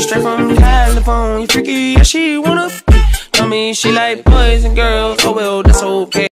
Straight from California, freaky, yeah, she wanna be. Tell me she like boys and girls, oh well, that's okay.